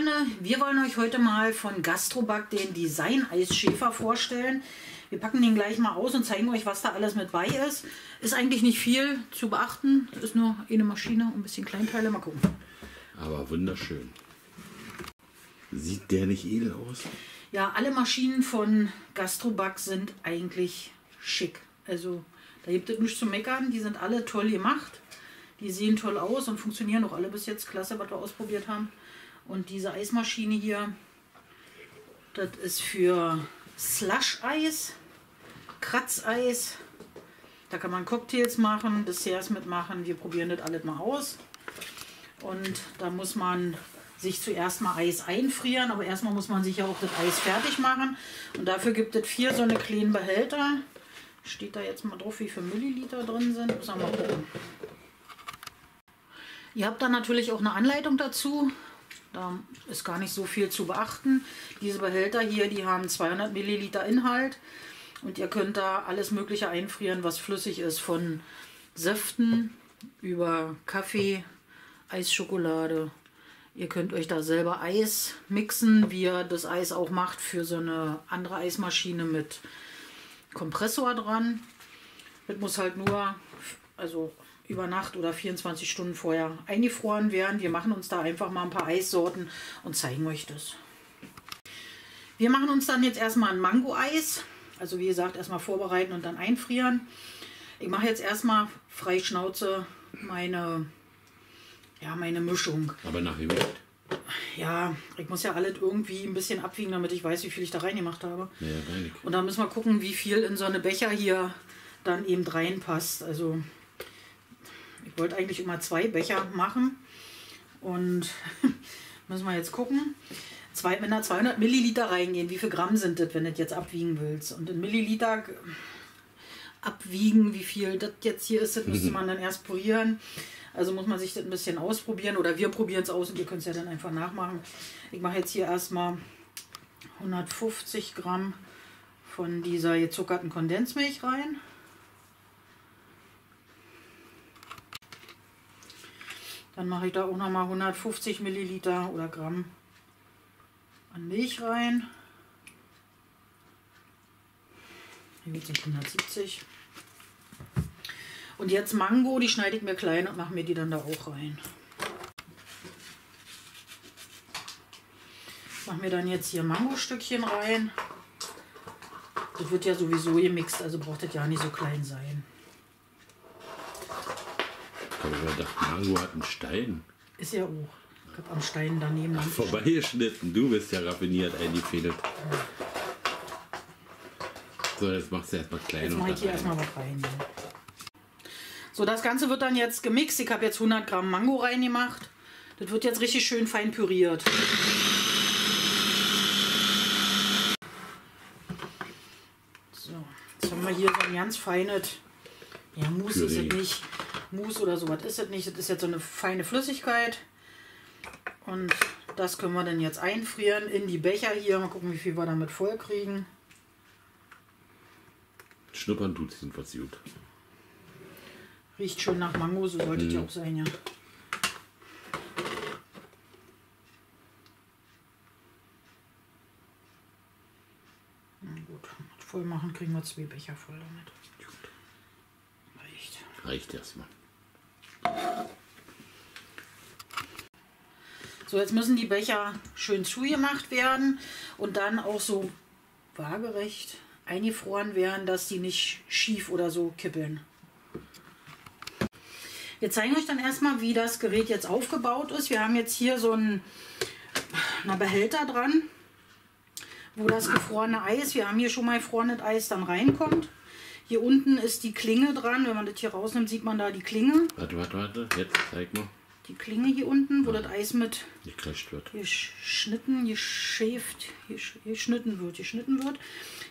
Freunde, wir wollen euch heute mal von Gastroback den Design Eisschäfer vorstellen. Wir packen den gleich mal aus und zeigen euch, was da alles mit bei ist. Ist eigentlich nicht viel zu beachten. Das ist nur eine Maschine und ein bisschen Kleinteile. Mal gucken. Aber wunderschön. Sieht der nicht edel aus? Ja, alle Maschinen von Gastroback sind eigentlich schick. Also da gibt es nichts zu meckern. Die sind alle toll gemacht. Die sehen toll aus und funktionieren auch alle bis jetzt klasse, was wir ausprobiert haben. Und diese Eismaschine hier, das ist für Slush-Eis, Kratzeis. Da kann man Cocktails machen, Desserts mitmachen. Wir probieren das alles mal aus. Und da muss man sich zuerst mal Eis einfrieren, aber erstmal muss man sich ja auch das Eis fertig machen. Und dafür gibt es vier so eine kleinen Behälter. Steht da jetzt mal drauf, wie viele Milliliter drin sind. Müssen wir mal gucken. Ihr habt dann natürlich auch eine Anleitung dazu. Da ist gar nicht so viel zu beachten. Diese Behälter hier, die haben 200 Milliliter Inhalt. Und ihr könnt da alles Mögliche einfrieren, was flüssig ist. Von Säften über Kaffee, Eisschokolade. Ihr könnt euch da selber Eis mixen, wie ihr das Eis auch macht für so eine andere Eismaschine mit Kompressor dran. Das muss halt nur, also über Nacht oder 24 Stunden vorher eingefroren werden. Wir machen uns da einfach mal ein paar Eissorten und zeigen euch das. Wir machen uns dann jetzt erstmal ein Mango-Eis. Also wie gesagt, erstmal vorbereiten und dann einfrieren. Ich mache jetzt erstmal frei Schnauze meine, ja, meine Mischung. Aber nach Gewicht. Ja, ich muss ja alles irgendwie ein bisschen abwiegen, damit ich weiß, wie viel ich da reingemacht habe. Ja. Und dann müssen wir gucken, wie viel in so eine Becher hier dann eben reinpasst. Also ich wollte eigentlich immer zwei Becher machen und müssen wir jetzt gucken. Zwei, wenn da 200 Milliliter reingehen, wie viel Gramm sind das, wenn du das jetzt abwiegen willst? Und in Milliliter abwiegen, wie viel das jetzt hier ist, das müsste man dann erst purieren. Also muss man sich das ein bisschen ausprobieren oder wir probieren es aus und ihr könnt es ja dann einfach nachmachen. Ich mache jetzt hier erstmal 150 Gramm von dieser gezuckerten Kondensmilch rein. Dann mache ich da auch noch mal 150 Milliliter oder Gramm an Milch rein. Hier es 170. Und jetzt Mango, die schneide ich mir klein und mache mir die dann da auch rein. Mache mir dann jetzt hier Mangostückchen rein. Das wird ja sowieso gemixt, also braucht das ja nicht so klein sein. Ich habe gedacht, Mango hat einen Stein. Ist ja auch. Ich habe am Stein daneben. Ach, vorbeigeschnitten. Du bist ja raffiniert eingefädelt. So, jetzt machst du erstmal klein Jetzt und mache ich hier erstmal was rein. So, das Ganze wird dann jetzt gemixt. Ich habe jetzt 100 Gramm Mango reingemacht. Das wird jetzt richtig schön fein püriert. So, jetzt haben wir hier so ein ganz feines, ja, Mousse ist es nicht. Mousse oder sowas ist es nicht. Das ist jetzt so eine feine Flüssigkeit. Und das können wir dann jetzt einfrieren in die Becher hier. Mal gucken, wie viel wir damit voll kriegen. Schnuppern tut es jedenfalls gut. Riecht schön nach Mango, so sollte es ja auch sein, ja. Na gut, voll machen kriegen wir zwei Becher voll damit. Reicht. Reicht erstmal. So, jetzt müssen die Becher schön zugemacht werden und dann auch so waagerecht eingefroren werden, dass die nicht schief oder so kippeln. Wir zeigen euch dann erstmal, wie das Gerät jetzt aufgebaut ist. Wir haben jetzt hier so einen, einen Behälter dran, wo das gefrorene Eis, wir haben hier schon mal gefrorenes Eis, dann reinkommt. Hier unten ist die Klinge dran. Wenn man das hier rausnimmt, sieht man da die Klinge. Warte, warte, warte. Jetzt zeig mal. Die Klinge hier unten, wo das Eis mit Geklatscht wird. geschnitten, geschäft, gesch- geschnitten wird, geschnitten wird.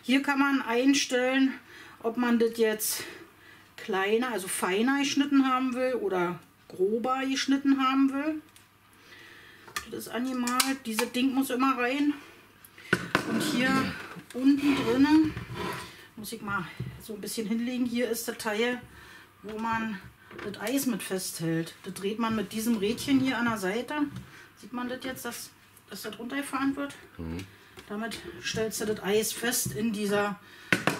Hier kann man einstellen, ob man das jetzt kleiner, also feiner geschnitten haben will oder grober geschnitten haben will. Das ist angemalt. Dieses Ding muss immer rein. Und hier unten drinnen muss ich mal so ein bisschen hinlegen. Hier ist der Teil, wo man das Eis mit festhält. Das dreht man mit diesem Rädchen hier an der Seite. Sieht man das jetzt? Das dass das runtergefahren wird. Damit stellst du das Eis fest in dieser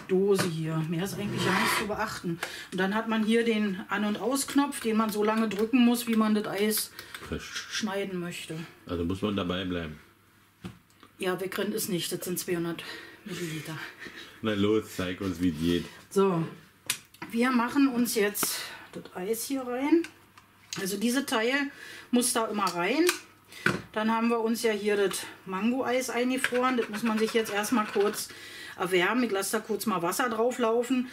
Dose hier. Mehr ist eigentlich gar nicht zu beachten. Und dann hat man hier den An- und Ausknopf, den man so lange drücken muss, wie man das Eis Frisch. schneiden möchte. Also muss man dabei bleiben. Ja, wegrennen ist nicht, das sind 200 Milliliter. Na los, zeig uns, wie es geht. So, wir machen uns jetzt das Eis hier rein. Also diese Teil muss da immer rein. Dann haben wir uns ja hier das Mango-Eis eingefroren. Das muss man sich jetzt erstmal kurz erwärmen. Ich lasse da kurz mal Wasser drauf laufen.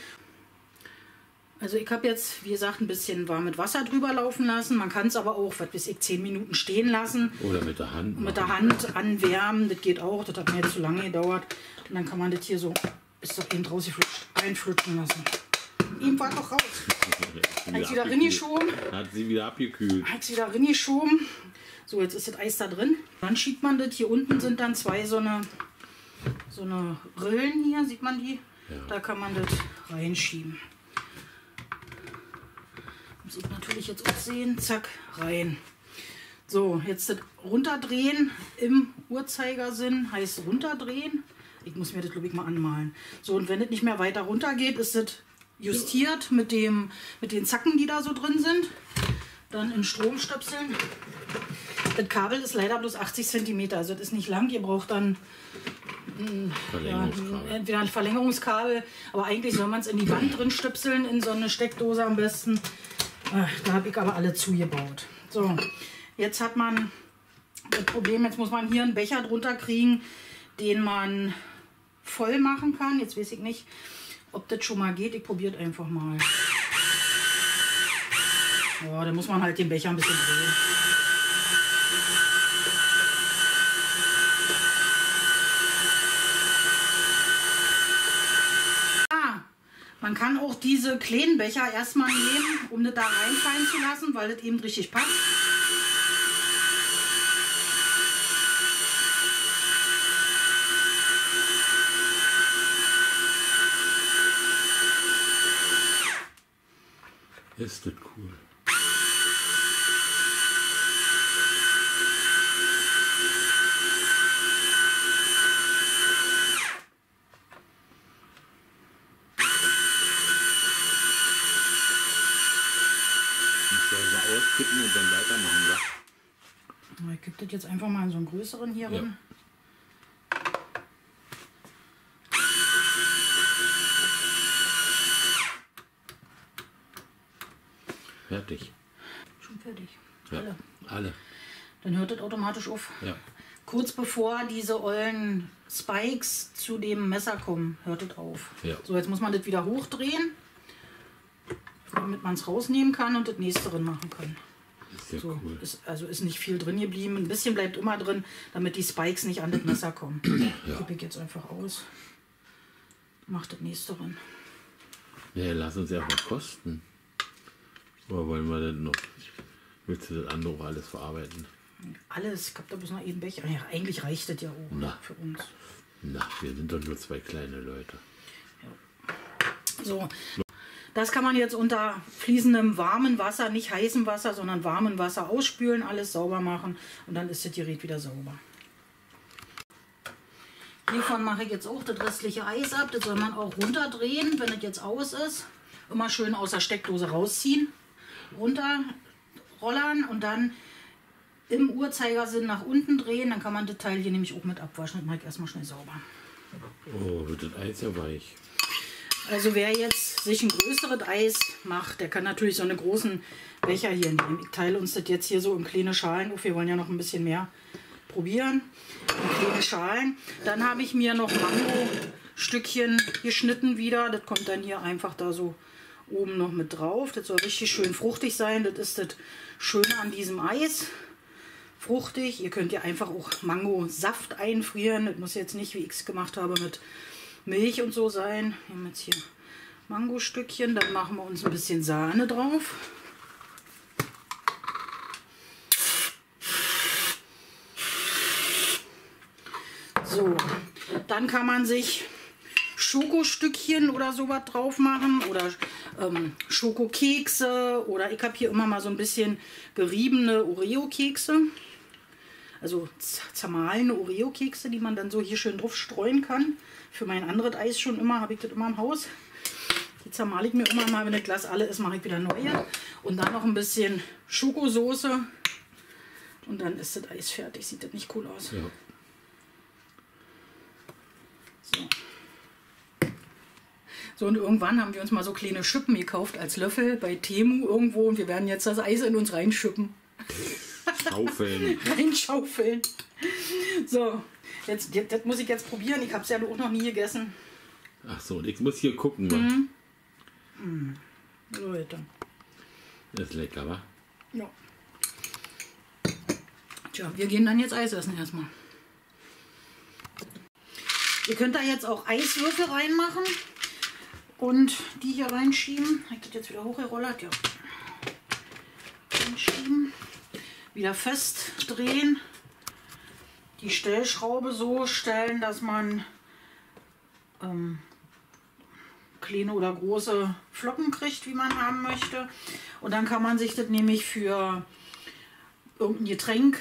Also ich habe jetzt, wie gesagt, ein bisschen warmes Wasser drüber laufen lassen. Man kann es aber auch, was weiß ich, 10 Minuten stehen lassen. Oder mit der Hand. Mit der machen. Hand anwärmen, das geht auch. Das hat mir jetzt zu lange gedauert. Und dann kann man das hier so, ist doch eben rausgeflutscht, einflutschen lassen. Ihm war doch raus. Hat sie wieder reingeschoben. Hat sie wieder abgekühlt. Hat sie wieder reingeschoben. So, jetzt ist das Eis da drin. Dann schiebt man das. Hier unten sind dann zwei so eine, so eine Rillen hier, sieht man die? Da kann man das reinschieben. Muss ich natürlich jetzt auch sehen. Zack, rein. So, jetzt das runterdrehen im Uhrzeigersinn heißt runterdrehen. Ich muss mir das, glaube ich, mal anmalen. So, und wenn es nicht mehr weiter runter geht, ist das justiert mit, dem, mit den Zacken, die da so drin sind. Dann in Strom stöpseln. Das Kabel ist leider bloß 80 cm, also das ist nicht lang. Ihr braucht dann ja, Verlängerungskabel. entweder ein Verlängerungskabel, aber eigentlich soll man es in die Wand drin stöpseln, in so eine Steckdose am besten. Ach, da habe ich aber alle zugebaut. So, jetzt hat man das Problem, jetzt muss man hier einen Becher drunter kriegen, den man voll machen kann. Jetzt weiß ich nicht, ob das schon mal geht. Ich probiere es einfach mal. Ja, da muss man halt den Becher ein bisschen drehen. Ah, man kann auch diese kleinen Becher erstmal nehmen, um das da reinfallen zu lassen, weil das eben richtig passt. Ist das cool. Muss ja so auskippen und dann weitermachen, ja? Ich gebe das jetzt einfach mal in so einen größeren hier Ja. rein. Fertig. Schon fertig. Ja. Alle. Alle. Dann hört das automatisch auf. Ja. Kurz bevor diese ollen Spikes zu dem Messer kommen, hört es auf. Ja. So, jetzt muss man das wieder hochdrehen, damit man es rausnehmen kann und das nächste drin machen kann. Ist ja So, cool. ist, also ist nicht viel drin geblieben. Ein bisschen bleibt immer drin, damit die Spikes nicht an das Messer kommen. Ja. Gebe ich jetzt einfach aus. Mach das nächste drin. Ja, lass uns ja auch mal kosten. Oder wollen wir denn noch? Willst du das andere auch alles verarbeiten? Alles, ich habe da bloß noch einen Becher. Ja, eigentlich reicht das ja auch Na. für uns. Na, wir sind doch nur zwei kleine Leute. So. Das kann man jetzt unter fließendem warmen Wasser, nicht heißem Wasser, sondern warmem Wasser ausspülen, alles sauber machen und dann ist das Gerät wieder sauber. Hiervon mache ich jetzt auch das restliche Eis ab. Das soll man auch runterdrehen, wenn es jetzt aus ist. Immer schön aus der Steckdose rausziehen, runterrollern und dann im Uhrzeigersinn nach unten drehen. Dann kann man das Teil hier nämlich auch mit abwaschen. Das mache ich erstmal schnell sauber. Oh, wird das Eis ja weich. Also wer jetzt sich ein größeres Eis macht, der kann natürlich so einen großen Becher hier nehmen. Ich teile uns das jetzt hier so in kleine Schalen auf. Wir wollen ja noch ein bisschen mehr probieren. In kleine Schalen. Dann habe ich mir noch Mango-Stückchen geschnitten wieder. Das kommt dann hier einfach da so oben noch mit drauf. Das soll richtig schön fruchtig sein. Das ist das Schöne an diesem Eis. Fruchtig. Ihr könnt ja einfach auch Mango-Saft einfrieren. Das muss jetzt nicht, wie ich es gemacht habe, mit Milch und so sein. Wir haben jetzt hier Mangostückchen. Dann machen wir uns ein bisschen Sahne drauf. So, dann kann man sich Schokostückchen oder sowas drauf machen oder ähm, Schokokekse oder ich habe hier immer mal so ein bisschen geriebene Oreo-Kekse. also zermahlene Oreo-Kekse, die man dann so hier schön drauf streuen kann. Für mein anderes Eis schon immer, habe ich das immer im Haus. Die zermahle ich mir immer mal, wenn das Glas alle ist, mache ich wieder neue. Und dann noch ein bisschen Schokosoße. Und dann ist das Eis fertig. Sieht das nicht cool aus. Ja. So. So, und irgendwann haben wir uns mal so kleine Schippen gekauft als Löffel bei Temu irgendwo und wir werden jetzt das Eis in uns reinschippen. Schaufeln. Reinschaufeln. So, jetzt, das muss ich jetzt probieren. Ich habe es ja auch noch nie gegessen. Ach so, ich muss hier gucken. Mhm. Mhm. Leute. Das ist lecker, wa? Ja. Tja, wir gehen dann jetzt Eis essen erstmal. Ihr könnt da jetzt auch Eiswürfel reinmachen und die hier reinschieben. Ich das jetzt wieder hochgerollert. Ja. Reinschieben. Wieder festdrehen. Die Stellschraube so stellen, dass man ähm, kleine oder große Flocken kriegt, wie man haben möchte. Und dann kann man sich das nämlich für irgendein Getränk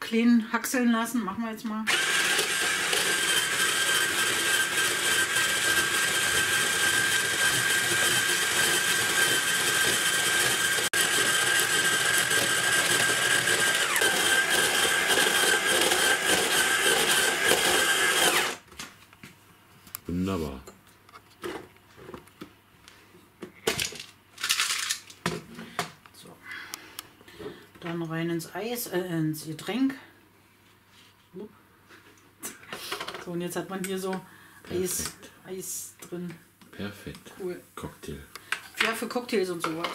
klein hackseln lassen. Machen wir jetzt mal. Ins Eis, äh, ins Getränk. So, und jetzt hat man hier so Eis, Eis drin. Perfekt. Cool. Cocktail. Ja, für Cocktails und sowas.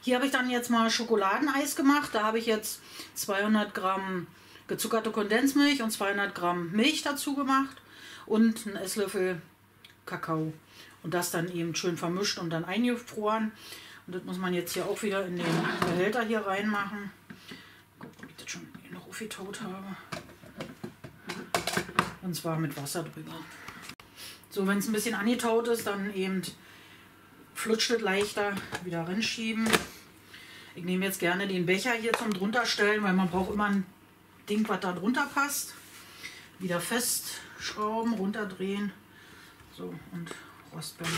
Hier habe ich dann jetzt mal Schokoladeneis gemacht. Da habe ich jetzt 200 Gramm gezuckerte Kondensmilch und 200 Gramm Milch dazu gemacht und einen Esslöffel Kakao. Und das dann eben schön vermischt und dann eingefroren. Und das muss man jetzt hier auch wieder in den Behälter hier reinmachen. Gucken, ob ich das schon noch aufgetaut habe. Und zwar mit Wasser drüber. So, wenn es ein bisschen angetaut ist, dann eben flutscht es leichter. Wieder rinschieben. Ich nehme jetzt gerne den Becher hier zum drunterstellen, weil man braucht immer ein Ding, was da drunter passt. Wieder festschrauben, runterdrehen. So, und Rostbein.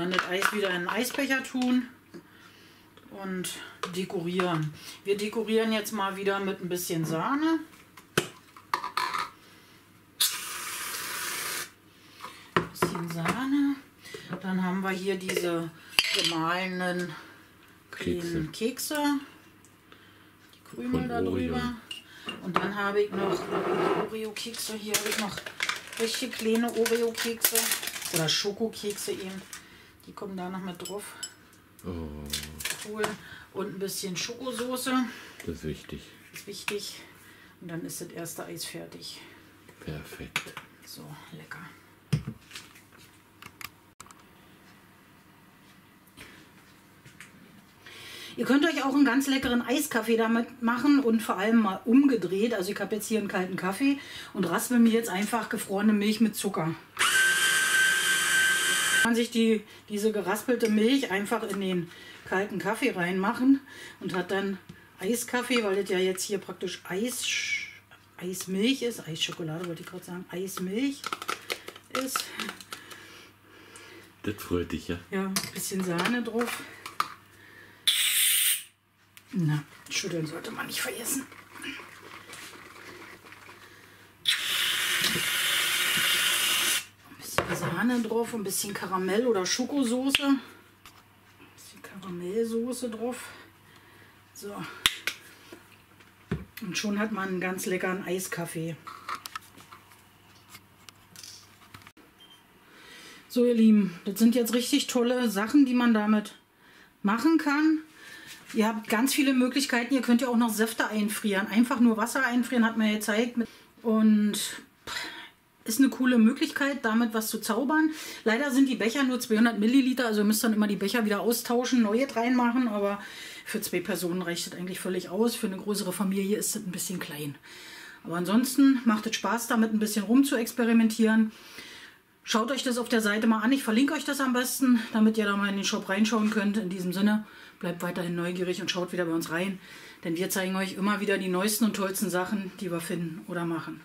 Dann das Eis wieder in einen Eisbecher tun und dekorieren. Wir dekorieren jetzt mal wieder mit ein bisschen Sahne. Ein bisschen Sahne. Dann haben wir hier diese gemahlenen kleinen Kekse. Die Krümel da drüber. Und dann habe ich noch Oreo-Kekse. Hier habe ich noch richtig kleine Oreo-Kekse. Oder Schokokekse eben. Die kommen da noch mit drauf. Oh. Cool. Und ein bisschen Schokosoße. Das ist wichtig. Das ist wichtig. Und dann ist das erste Eis fertig. Perfekt. So, lecker. Ihr könnt euch auch einen ganz leckeren Eiskaffee damit machen und vor allem mal umgedreht. Also ich habe jetzt hier einen kalten Kaffee und raspel mir jetzt einfach gefrorene Milch mit Zucker man sich die, diese geraspelte Milch einfach in den kalten Kaffee reinmachen und hat dann Eiskaffee, weil das ja jetzt hier praktisch Eis, Eismilch ist. Eisschokolade wollte ich gerade sagen. Eismilch ist. Das freut dich, ja? Ja, ein bisschen Sahne drauf. Na, schütteln sollte man nicht vergessen. Sahne drauf, ein bisschen Karamell oder Schokosoße. Ein bisschen Karamellsoße drauf. So. Und schon hat man einen ganz leckeren Eiskaffee. So ihr Lieben, das sind jetzt richtig tolle Sachen, die man damit machen kann. Ihr habt ganz viele Möglichkeiten. Ihr könnt ja auch noch Säfte einfrieren. Einfach nur Wasser einfrieren, hat man ja gezeigt. Und ist eine coole Möglichkeit, damit was zu zaubern. Leider sind die Becher nur 200 Milliliter, also ihr müsst dann immer die Becher wieder austauschen, neue reinmachen, aber für zwei Personen reicht das eigentlich völlig aus. Für eine größere Familie ist das ein bisschen klein. Aber ansonsten macht es Spaß, damit ein bisschen rum zu experimentieren. Schaut euch das auf der Seite mal an. Ich verlinke euch das am besten, damit ihr da mal in den Shop reinschauen könnt. In diesem Sinne, bleibt weiterhin neugierig und schaut wieder bei uns rein. Denn wir zeigen euch immer wieder die neuesten und tollsten Sachen, die wir finden oder machen.